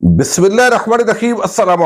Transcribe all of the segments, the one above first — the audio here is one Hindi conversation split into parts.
अस्सलाम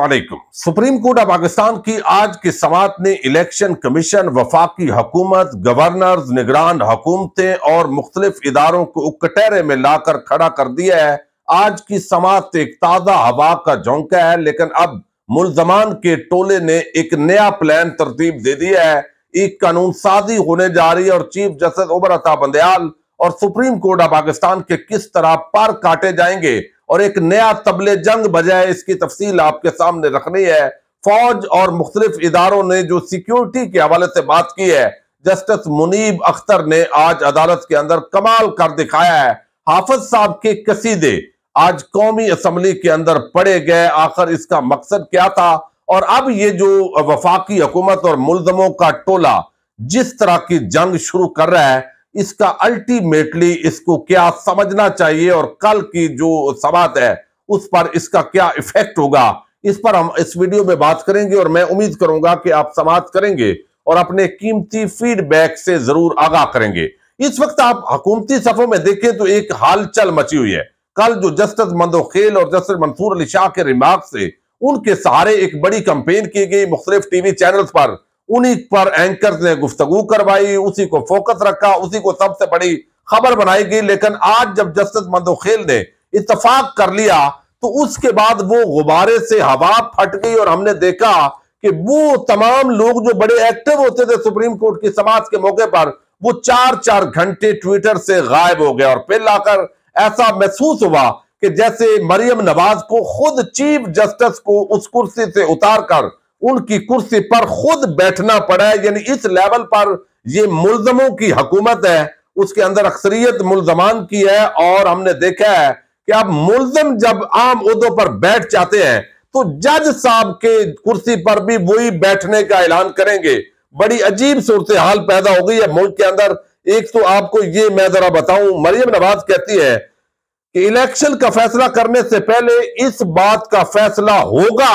सुप्रीम कोर्ट ऑफ़ पाकिस्तान की आज की समात ने इलेक्शन कमीशन, वफाकी हुकूमत, गवर्नर्स, निगरान हुकूमतें और मुख्तलिफ़ इदारों को कटहरे में लाकर खड़ा कर दिया है। आज की समात एक ताज़ा हवा का झोंका है, लेकिन अब मुलजमान के टोले ने एक नया प्लान तरतीब दे दिया है। एक कानून साजी होने जा रही है और चीफ जस्टिस उमर अता बंदयाल और सुप्रीम कोर्ट ऑफ़ पाकिस्तान के किस तरह पर काटे जाएँगे और एक नया तबले जंग बजाय इसकी तफसील आपके सामने रखनी है। फौज और मुख्तलिफ़ इदारों ने जो सिक्योरिटी के हवाले से बात की है, जस्टिस मुनीब अख्तर ने आज अदालत के अंदर कमाल कर दिखाया है। हाफिज साहब के कसीदे आज कौमी असम्बली के अंदर पड़े गए। आखिर इसका मकसद क्या था? और अब ये जो वफाकी हुकूमत और मुलजमों का टोला जिस तरह की जंग शुरू कर रहा है इसका अल्टीमेटली इसको क्या समझना चाहिए और कल की जो सवात है, उस पर इसका क्या इफ़ेक्ट होगा, इस पर हम इस वीडियो में बात करेंगे और मैं उम्मीद करूँगा कि आप समाप्त करेंगे और अपने कीमती फीडबैक से ज़रूर आगाह करेंगे। इस वक्त आप हुकूमती सफों में देखें तो एक हालचल मची हुई है। कल जो जस्टिस मंदोखेल और जस्टिस मंसूर अली शाह के रिमार्क से उनके सहारे एक बड़ी कंपेन की गई मुख्तलिफ़ टीवी चैनल्स पर। उन्हीं पर एंकर ने गुफ्तगु करवाई, उसी को फोकस रखा, उसी को सबसे बड़ी खबर बनाई गई। लेकिन आज जब जस्टिस मंदोखेल ने इतफाक कर लिया तो उसके बाद वो गुब्बारे से हवा फट गई और हमने देखा कि वो तमाम लोग जो बड़े एक्टिव होते थे सुप्रीम कोर्ट की समाज के मौके पर, वो चार चार घंटे ट्विटर से गायब हो गए। और फिर लाकर ऐसा महसूस हुआ कि जैसे मरियम नवाज़ को खुद चीफ जस्टिस को उस कुर्सी से उतार कर उनकी कुर्सी पर खुद बैठना पड़ा है। यानी इस लेवल पर ये मुलजमों की हकूमत है, उसके अंदर अक्सरियत मुलजमान की है और हमने देखा है कि अब मुलजम जब आम उहदों पर बैठ जाते हैं तो जज साहब के कुर्सी पर भी वही बैठने का ऐलान करेंगे। बड़ी अजीब सूरत हाल पैदा हो गई है मुल्क के अंदर। एक तो आपको ये मैं जरा बताऊँ, मरियम नवाज़ कहती है कि इलेक्शन का फैसला करने से पहले इस बात का फैसला होगा।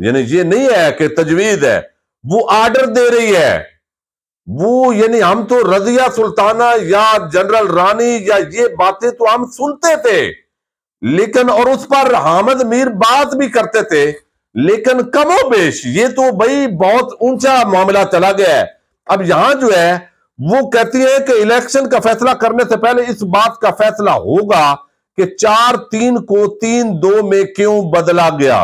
यानी ये नहीं है कि तजवीज है, वो आर्डर दे रही है। वो यानी हम तो रजिया सुल्ताना या जनरल रानी या ये बातें तो हम सुनते थे, लेकिन और उस पर हामद मीर बात भी करते थे, लेकिन कमो बेश ये तो भाई बहुत ऊँचा मामला चला गया है। अब यहाँ जो है, वो कहती है कि इलेक्शन का फैसला करने से पहले इस बात का फैसला होगा कि चार तीन को तीन दो में क्यों बदला गया।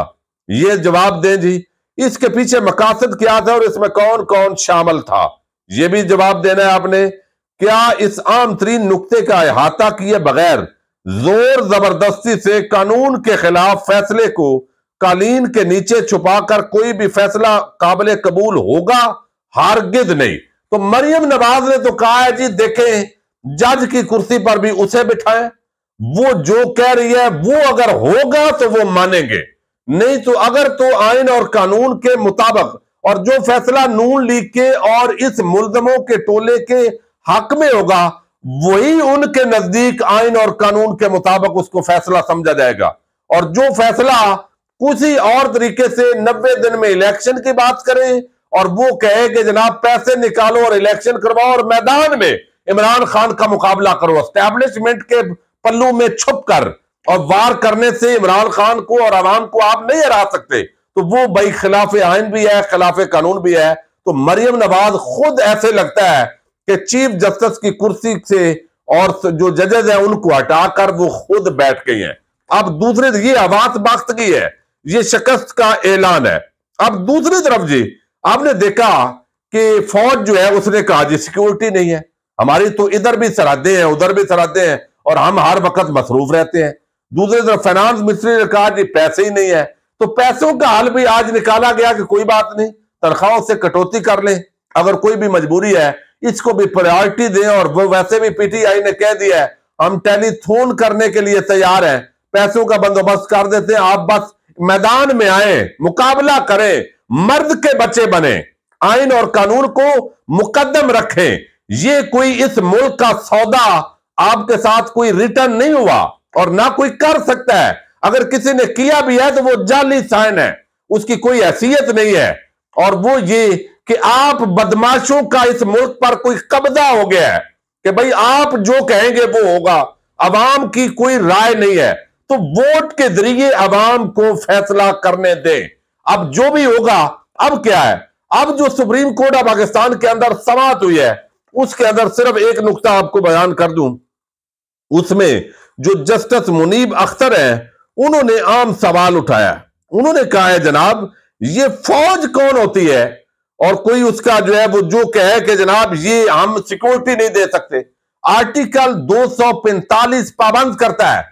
ये जवाब दें जी, इसके पीछे मकासद क्या था और इसमें कौन कौन शामिल था? ये भी जवाब देना है आपने, क्या इस आम तरीन नुकते का अहाता किए बगैर ज़ोर ज़बरदस्ती से कानून के खिलाफ फैसले को कालीन के नीचे छुपाकर कोई भी फैसला काबिल कबूल होगा? हारगिद नहीं। तो मरियम नवाज़ ने तो कहा है, जी देखें, जज की कुर्सी पर भी उसे बिठाएँ। वो जो कह रही है, वो अगर होगा तो वो मानेंगे। नहीं तो अगर तो आयन और कानून के मुताबिक और जो फैसला नून लीग के और इस मुलजमों के टोले के हक में होगा, वही उनके नज़दीक आयन और कानून के मुताबिक उसको फैसला समझा जाएगा। और जो फैसला किसी और तरीके से नब्बे दिन में इलेक्शन की बात करें और वो कहे कि जनाब पैसे निकालो और इलेक्शन करवाओ और मैदान में इमरान खान का मुकाबला करो स्टैब्लिशमेंट के पल्लू में छुप कर। और वार करने से इमरान खान को और आवाम को आप नहीं हरा सकते। तो वो भाई खिलाफ आइन भी है, खिलाफ कानून भी है। तो मरियम नवाज़ खुद ऐसे लगता है कि चीफ जस्टिस की कुर्सी से और जो जजेज हैं, उनको हटाकर वो खुद बैठ गई हैं। अब दूसरे, ये आवाज़ बाख्तगी है। ये शिकस्त का ऐलान है। अब दूसरी तरफ़ जी, आपने देखा कि फौज जो है, उसने कहा जी सिक्योरिटी नहीं है। हमारी तो इधर भी सरहदें हैं, उधर भी सरहदें हैं और हम हर वक्त मसरूफ रहते हैं। दूसरी तरफ़ फाइनेंस मिनिस्ट्री ने कहा कि पैसे ही नहीं है। तो पैसों का हल भी आज निकाला गया कि कोई बात नहीं, तनख्वाहों से कटौती कर लें, अगर कोई भी मजबूरी है, इसको भी प्रायोरिटी दें और वो वैसे भी पीटीआई ने कह दिया है, हम टेलीथोन करने के लिए तैयार हैं, पैसों का बंदोबस्त कर देते हैं, आप बस मैदान में आए, मुकाबला करें, मर्द के बच्चे बने, आइन और कानून को मुकदम रखें, ये कोई इस मुल्क का सौदा आपके साथ कोई रिटर्न नहीं हुआ। और ना कोई कर सकता है। अगर किसी ने किया भी है तो वो जाली साइन है। उसकी कोई हैसियत नहीं है। और वो ये कि आप बदमाशों का इस मुल्क पर कोई कब्जा हो गया है कि भाई आप जो कहेंगे वो होगा। अवाम की कोई राय नहीं है। तो वोट के ज़रिए अवाम को फैसला करने दे। अब जो भी होगा, अब क्या है? अब जो सुप्रीम कोर्ट ऑफ़ पाकिस्तान के अंदर समाप्त हुई है, उसके अंदर सिर्फ़ एक नुकता आपको बयान कर दूँ। उसमें जो जस्टिस मुनीब अख्तर है, उन्होंने आम सवाल उठाया। उन्होंने कहा है, जनाब, ये फौज कौन होती है? और कोई उसका जो है, वो जो कहे कि, जनाब, ये हम सिक्योरिटी नहीं दे सकते। आर्टिकल 245 पाबंद करता है।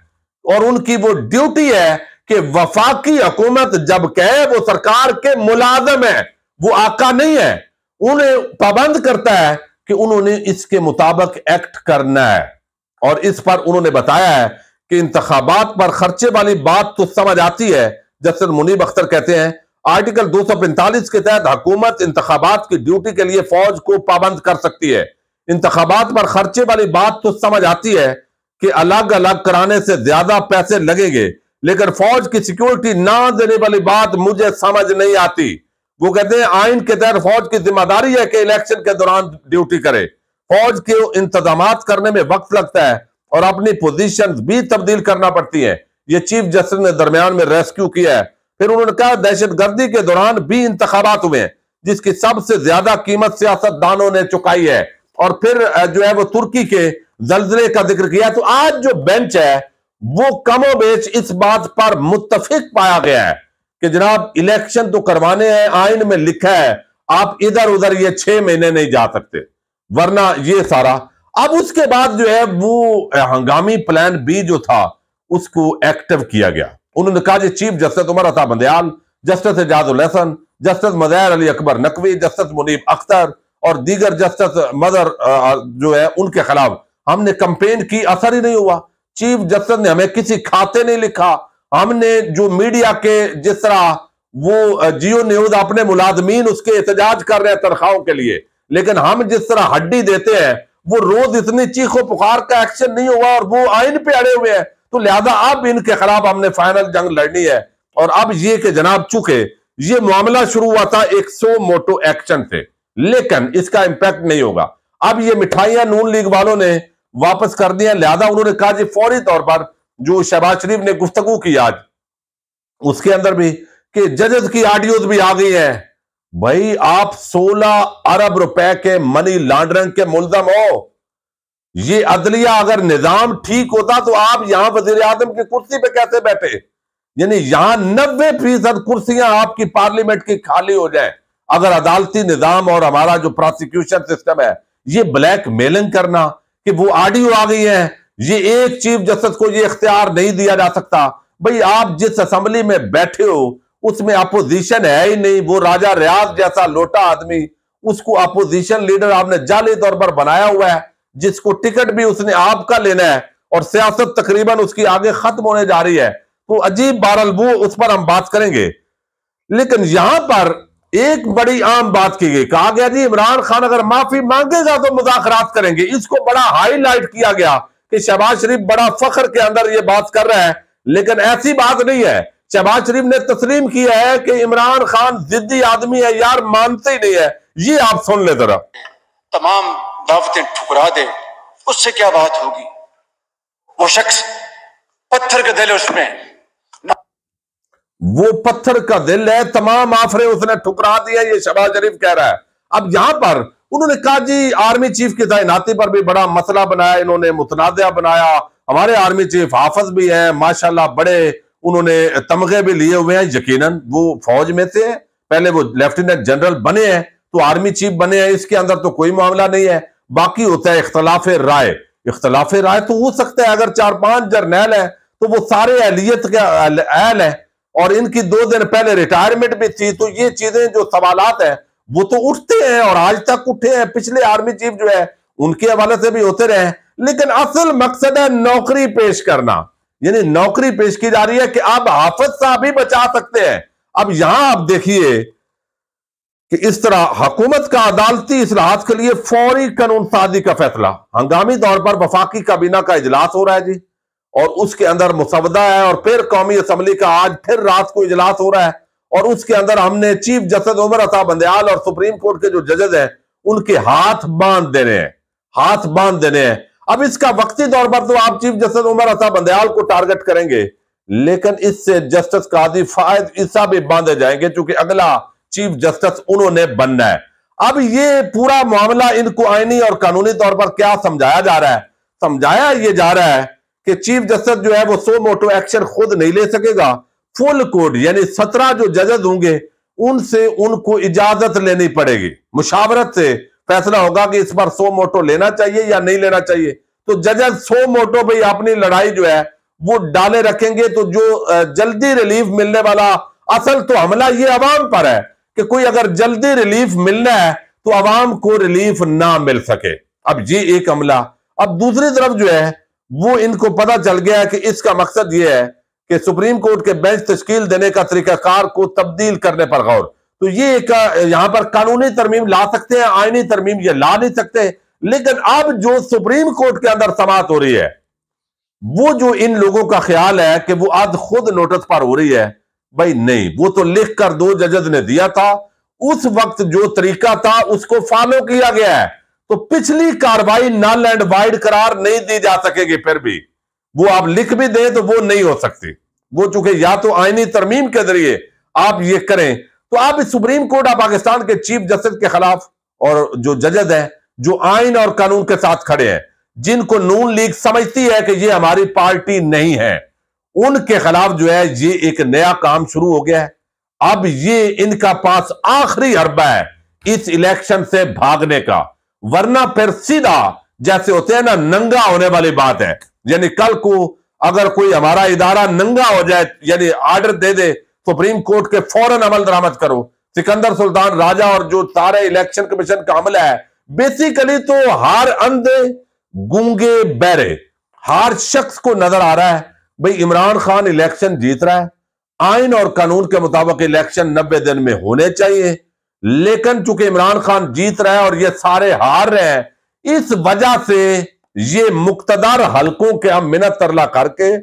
और उनकी वो ड्यूटी है कि वफाकी हुकूमत जब कहे, वो सरकार के मुलाजम है, वो आका नहीं है। उन्हें पाबंद करता है कि उन्होंने इसके मुताबिक एक्ट करना है। और इस पर उन्होंने बताया है कि इंतबात पर खर्चे वाली बात तो समझ आती है जस्टिस मुनीब अख्तर कहते हैं। आर्टिकल 245 के तहत हुकूमत इंतबात की ड्यूटी के लिए फौज को पाबंद कर सकती है। इंतबात पर खर्चे वाली बात तो समझ आती है कि अलग अलग कराने से ज़्यादा पैसे लगेंगे, लेकिन फौज की सिक्योरिटी ना देने वाली बात मुझे समझ नहीं आती। वो कहते हैं, आइन के तहत फौज की ज़िम्मेदारी है कि इलेक्शन के दौरान ड्यूटी करे। फौज के इंतज़ाम करने में वक्त लगता है और अपनी पोजीशन भी तब्दील करना पड़ती है। ये चीफ जस्टिस ने दरमियान में रेस्क्यू किया है। फिर उन्होंने कहा दहशत गर्दी के दौरान भी इंतबात हुए हैं, जिसकी सबसे ज़्यादा कीमत सियासतदानों ने चुकाई है। और फिर जो है वो तुर्की के जलजले का ज़िक्र किया। तो आज जो बेंच है, वो कमो बेच इस बात पर मुतफिक पाया गया है कि जनाब, इलेक्शन तो करवाने हैं, आइन में लिखा है, आप इधर उधर ये छह महीने नहीं जा सकते। वरना ये सारा। अब उसके बाद जो है वो हंगामी प्लान बी जो था, उसको एक्टिव किया गया। उन्होंने कहा chief justice Umar Ata Bandial justice Ijazul Hasan justice Mazahir Ali Akbar Naqvi justice Munib Akhtar और दीगर जस्टिस मदर जो है उनके खिलाफ हमने कंपेन की, असर ही नहीं हुआ। चीफ जस्टिस ने हमें किसी खाते नहीं लिखा। हमने जो मीडिया के जिस तरह वो जियो न्यूज़ अपने मुलाजमीन उसके एहतजाज कर रहे हैं तनख्वाहों के लिए लेकिन हम जिस तरह हड्डी देते हैं, वो रोज इतनी चीखो पुकार का एक्शन नहीं हुआ और वो आइन पे अड़े हुए हैं। तो लिहाजा अब इनके खिलाफ हमने फाइनल जंग लड़नी है। और अब ये कि जनाब चुके, ये मामला शुरू हुआ था एक सो मोटो एक्शन से। लेकिन इसका इंपैक्ट नहीं होगा। अब ये मिठाइयाँ नून लीग वालों ने वापस कर दिया लिहाजा उन्होंने कहा फौरी तौर पर जो शहबाज शरीफ ने गुफ्तगु की आज, उसके अंदर भी कि जजेस की ऑडियोज भी आ गई है। भाई, आप 16 अरब रुपए के मनी लॉन्ड्रिंग के मुलजम हो। ये अदलिया अगर निज़ाम ठीक होता तो आप यहाँ वज़ीर आज़म की कुर्सी पे कैसे बैठे? यानी यहाँ नब्बे फ़ीसद कुर्सियाँ आपकी पार्लियामेंट की खाली हो जाए। अगर अदालती निज़ाम और हमारा जो प्रोसिक्यूशन सिस्टम है, ये ब्लैक मेलिंग करना कि वो ऑडियो आ गई है। ये एक चीफ जस्टिस को ये इख्तियार नहीं दिया जा सकता। भाई, आप जिस असेंबली में बैठे हो उसमें अपोजिशन है ही नहीं। वो राजा रियाज जैसा लोटा आदमी, उसको अपोजिशन लीडर आपने जाली तौर पर बनाया हुआ है, जिसको टिकट भी उसने आपका लेना है और सियासत तकरीबन उसकी आगे खत्म होने जा रही है। तो अजीब बारलबू उस पर हम बात करेंगे। लेकिन यहाँ पर एक बड़ी आम बात की गई। कहा गया जी, इमरान खान अगर माफ़ी मांगेगा तो मुजाकरात करेंगे। इसको बड़ा हाईलाइट किया गया कि शहबाज शरीफ बड़ा फख्र के अंदर ये बात कर रहा है। लेकिन ऐसी बात नहीं है। शहबाज शरीफ ने तस्लीम किया है कि इमरान खान जिद्दी आदमी है यार मानते ही नहीं है। ये आप सुन ले जरा। तमाम दावतें ठुकरा दे उससे क्या बात होगी? वो शख्स पत्थर का दिल उसमें। वो पत्थर का दिल है तमाम आफरे उसने ठुकरा दिया ये शहबाज शरीफ कह रहा है। अब यहाँ पर उन्होंने कहा जी आर्मी चीफ की तैनाती पर भी बड़ा मसला बनाया इन्होंने मुतनाजा बनाया। हमारे आर्मी चीफ हाफज भी है माशाल्लाह बड़े उन्होंने तमगे भी लिए हुए हैं, यकीनन वो फौज में थे। पहले वो लेफ्टिनेंट जनरल बने हैं तो आर्मी चीफ बने हैं, इसके अंदर तो कोई मामला नहीं है। बाकी होता है इख्तलाफ राय। इख्तलाफ राय तो हो सकता है, अगर चार पाँच जर्नैल है तो वो सारे अहलियत के अहल है, और इनकी दो दिन पहले रिटायरमेंट भी थी तो ये चीज़ें जो सवालात है, वो तो उठते हैं और आज तक उठे हैं। पिछले आर्मी चीफ जो है, उनके हवाले से भी होते रहे लेकिन असल मकसद है नौकरी पेश करना। यानी नौकरी पेश की जा रही है कि आप हाफज साहब भी बचा सकते हैं। अब यहाँ आप देखिए कि इस तरह हुकूमत का अदालती इसलाहत के लिए फौरी कानून साजी का फैसला। हंगामी तौर पर वफाकी काबीना का इजलास हो रहा है जी, और उसके अंदर मुसवदा है और फिर कौमी असम्बली का आज फिर रात को इजलास हो रहा है, और उसके अंदर हमने चीफ जस्टिस उमर असा बंदयाल और सुप्रीम कोर्ट के जो जजेज हैं, उनके हाथ बाँध देने हैं। हाथ बाँध देने हैं। अब इसका वक्ती तौर पर तो आप चीफ जस्टिस उमर अता बंदयाल को टारगेट करेंगे, लेकिन इससे जस्टिस काजी फायद ईसा भी बांधे जाएँगे, क्योंकि अगला चीफ जस्टिस उन्होंने बनना है। अब ये पूरा मामला इनको आईनी और कानूनी तौर पर क्या समझाया जा रहा है? समझाया ये जा रहा है कि चीफ जस्टिस जो है वो सो मोटो एक्शन खुद नहीं ले सकेगा। फुल कोर्ट, यानी सत्रह जो जजद होंगे, उनसे उनको इजाज़त लेनी पड़ेगी, मुशावरत से फैसला होगा कि इस बार सो मोटो लेना चाहिए या नहीं लेना चाहिए। तो जजद सो मोटो भाई अपनी लड़ाई जो है, वो डाले रखेंगे। तो जो जल्दी रिलीफ मिलने वाला, असल तो हमला ये अवाम पर है कि कोई अगर जल्दी रिलीफ मिलना है तो अवाम को रिलीफ ना मिल सके। अब ये एक हमला। अब दूसरी तरफ़ जो है, वो इनको पता चल गया है कि इसका मकसद ये है कि सुप्रीम कोर्ट के बेंच तश्कील देने का तरीकाकार को तब्दील करने पर गौर। तो ये एक यहाँ पर कानूनी तरमीम ला सकते हैं, आईनी तरमीम ये ला नहीं सकते। लेकिन अब जो सुप्रीम कोर्ट के अंदर समात हो रही है, वो जो इन लोगों का ख्याल है कि वो आज खुद नोटिस पर हो रही है, भाई नहीं, वो तो लिख कर दो जजद ने दिया था, उस वक्त जो तरीका था, उसको फॉलो किया गया है। तो पिछली कार्रवाई नल एंड वाइड करार नहीं दी जा सकेगी फिर भी। वो आप लिख भी दें तो वो नहीं हो सकती। वो चूँकि या तो आईनी तरमीम के ज़रिए आप ये करें तो आप सुप्रीम कोर्ट ऑफ़ पाकिस्तान के चीफ जस्टिस के खिलाफ और जो जजद है, जो आइन और कानून के साथ खड़े हैं, जिनको नून लीग समझती है कि ये हमारी पार्टी नहीं है, उनके खिलाफ जो है, ये एक नया काम शुरू हो गया है। अब ये इनका पास आखिरी अरबा है इस इलेक्शन से भागने का। वरना फिर सीधा जैसे होते हैं ना, नंगा होने वाली बात है। यानी कल को अगर कोई हमारा इदारा नंगा हो जाए, यानी ऑर्डर दे दे सुप्रीम कोर्ट के फ़ौरन अमल दरामद करो। सिकंदर सुल्तान राजा और जो सारे इलेक्शन कमीशन का अमल है बेसिकली तो हार अंधे, गूँगे बैरे। हर शख्स को नज़र आ रहा है, भाई इमरान खान इलेक्शन जीत रहा है। आइन और कानून के मुताबिक इलेक्शन नब्बे दिन में होने चाहिए। लेकिन चूँकि इमरान खान जीत रहा है और ये सारे हार रहे हैं, इस वजह से ये मुक्तदार हलकों के हम मिनत तरला करके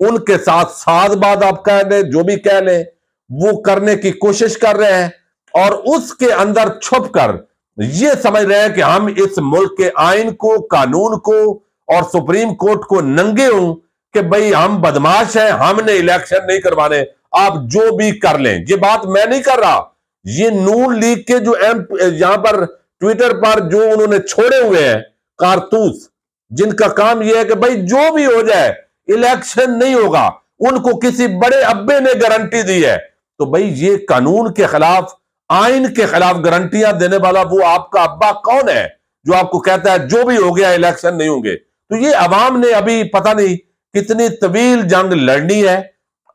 उनके साथ साधबाद आप कह लें, जो भी कह लें, वो करने की कोशिश कर रहे हैं और उसके अंदर छुप कर ये समझ रहे हैं कि हम इस मुल्क के आइन को, कानून को और सुप्रीम कोर्ट को नंगे हूँ कि भाई हम बदमाश हैं, हमने इलेक्शन नहीं करवाने, आप जो भी कर लें। ये बात मैं नहीं कर रहा। ये नून लीग के जो एम, यहाँ पर ट्विटर पर जो उन्होंने छोड़े हुए हैं, कारतूस, जिनका काम यह है कि भाई जो भी हो जाए इलेक्शन नहीं होगा। उनको किसी बड़े अब्बे ने गारंटी दी है। तो भाई, ये कानून के खिलाफ, आइन के खिलाफ गारंटियाँ देने वाला वो आपका अब्बा कौन है, जो आपको कहता है जो भी हो गया, इलेक्शन नहीं होंगे। तो ये अवाम ने अभी पता नहीं कितनी तवील जंग लड़नी है।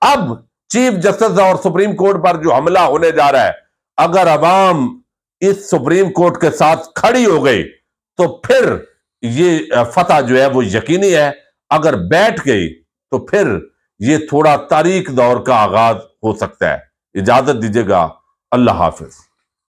अब चीफ जस्टिस और सुप्रीम कोर्ट पर जो हमला होने जा रहा है, अगर अवाम इस सुप्रीम कोर्ट के साथ खड़ी हो गई तो फिर ये फतह जो है वो यकीनी है अगर बैठ गई तो फिर ये थोड़ा तारीख दौर का आगाज़ हो सकता है। इजाज़त दीजिएगा। अल्लाह हाफिज।